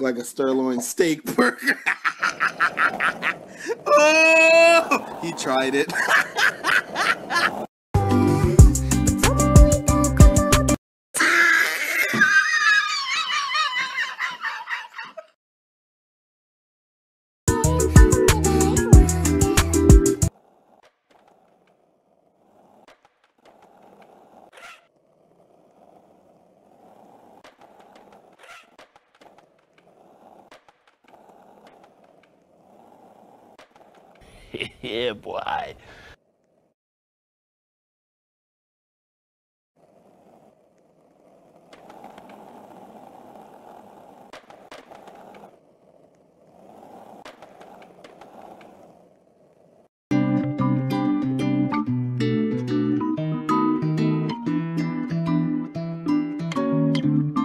Like a sirloin steak burger. oh, he tried it. yeah, boy. thank